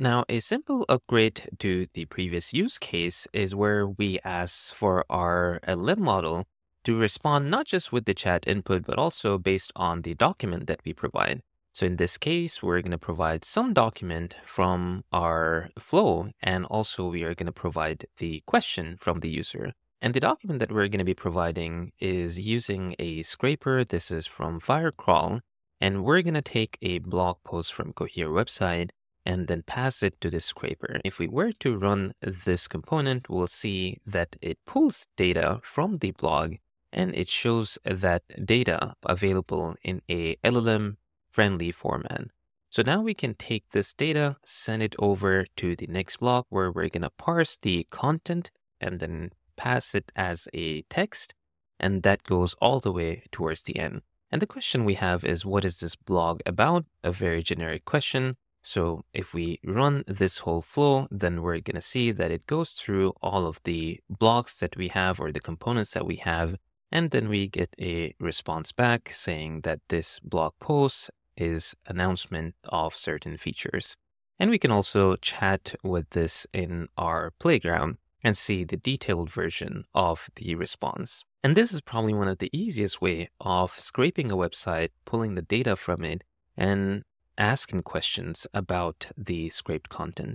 Now, a simple upgrade to the previous use case is where we ask for our LLM model to respond not just with the chat input, but also based on the document that we provide. So in this case, we're going to provide some document from our flow, and also we are going to provide the question from the user. And the document that we're going to be providing is using a scraper. This is from Firecrawl. And we're going to take a blog post from Cohere website and then pass it to the scraper. If we were to run this component, we'll see that it pulls data from the blog and it shows that data available in a LLM friendly format. So now we can take this data, send it over to the next block where we're going to parse the content and then pass it as a text. And that goes all the way towards the end. And the question we have is, what is this blog about? A very generic question. So if we run this whole flow, then we're going to see that it goes through all of the blocks that we have or the components that we have. And then we get a response back saying that this blog post is announcement of certain features. And we can also chat with this in our playground and see the detailed version of the response. And this is probably one of the easiest way of scraping a website, pulling the data from it, and asking questions about the scraped content.